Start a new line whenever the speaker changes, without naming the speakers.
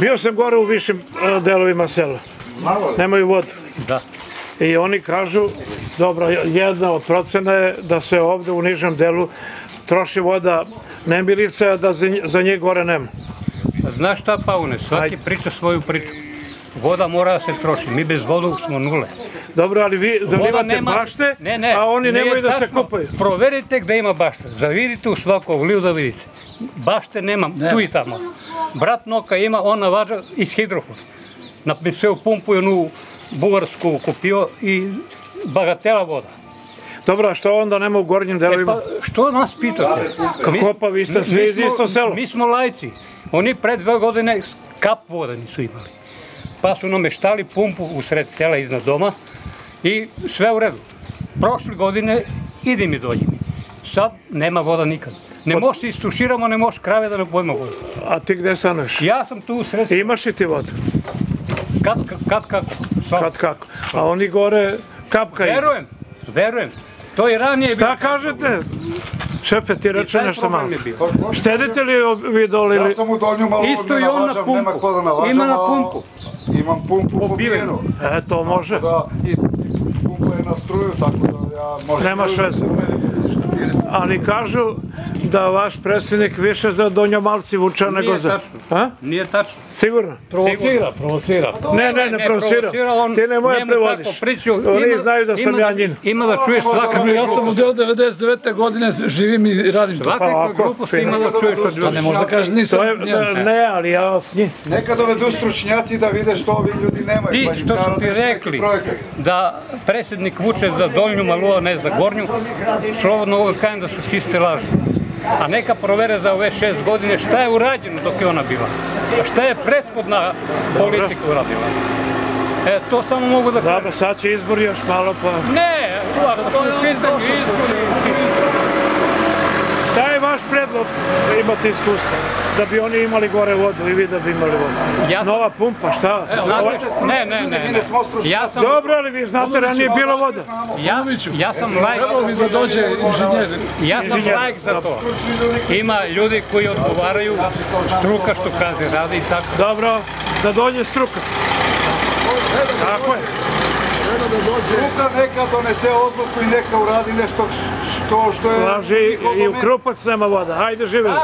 Bio sam gore u višim e, delovima sela. Nemaju vodu.
Da.
I oni kažu, dobro, jedna od procena je da se ovde u nižem delu troši voda nemilica, da za, nj- za njih gore nema.
Znaš šta, Paune, svaki
Ajde.
priča svoju priču. вода мора да се троши. Ми без
воду сме нуле.
Добро,
али ви
заливате нема...
баште, не,
не,
а они не
немој
да
се купаат. Проверите каде има баште. Завидите у свако влив да видите. Баште нема, не. ту и тамо. Брат Нока има, он наваджа из хидрофор. На се пумпу ну бугарску купио
и багатела вода. Добро, а што онда
нема
у
горњим деловима? Е, па,
што нас питате? Како
ви
сте
сви
из
исто
село? Ми
смо лајци. Они пред две години кап вода не су имали. Pa su nameštali pumpu u sred sela iznad doma i sve u redu. Prošle godine ide mi dođe mi. Sad nema voda nikad. Ne može se istuširamo, ne može krave da ne pojma vodu.
A ti gde stanuješ?
Ja sam tu u sred,
Imaš i ti vodu?
kad, kad, kad kako. Sva-
Kad kako? A oni gore kapkaju.
Verujem, verujem. To je ranije bilo.
Šta kažete? Šefe, ti reče
taj
nešto malo. Štedite li vi dole ili...
Ja sam u donju malo
Isto
ne
i on na
navađam, nema
pumpu.
ko da navađam,
Ima na pumpu.
Imam pumpu pobijenu.
E, to može.
Da, i pumpa je na struju, tako da ja možem...
Nema šveze. Ali kažu да ваш пресеник више за Доња Малци
вуча
него
за...
А?
е тачно.
Сигурно.
Provocira, provocira.
Не, не, не provocira. Ти
не моја
преводиш.
Они
знају да сам
ја
да- njin.
Има да чуеш
свака Јас сум од 99 година, живим и
радим.
Свака па,
група
има
да чуеш од луѓе.
Не
може
да кажеш нисам. Да,
не, али
ја
с нив. Нека доведу стручњаци
да виде што овие луѓи немаат. Ти што ти
рекли
да преседник
вуче
за
Долњу Малуа,
не за
Горњу,
Што
овој кај да се чисти лажи. A da neka provere za ove šest godine šta je urađeno dok je ona bila. A šta je prethodna politika uradila. E, to samo mogu da kažem.
Dobro, sad će izbor još malo pa...
Ne, to je pitanju izbori,
Šta je predlog da imate iskustva? Da bi oni imali gore vodu i vi da bi imali vodu.
Ja sam-
Nova pumpa, šta?
Znate, ne, ne, ne,
mi.
Ja sam,
Dobro, ali vi znate, ranije je bila voda.
ja, ja sam lajk,
Trebalo bi da dođe inženjer.
ja sam lajk za to. Ima ljudi koji odgovaraju, struka što kaže, radi i tako.
Dobro, da dođe struka. Tako je.
Struka neka donese odluku i neka uradi nešto što, što je...
Laži i u. Krupac nema voda. Hajde.
Živjeli.